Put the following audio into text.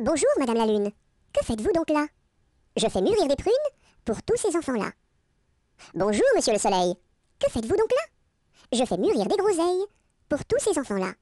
Bonjour, Madame la Lune. Que faites-vous donc là? Je fais mûrir des prunes pour tous ces enfants-là. Bonjour, Monsieur le Soleil. Que faites-vous donc là? Je fais mûrir des groseilles pour tous ces enfants-là.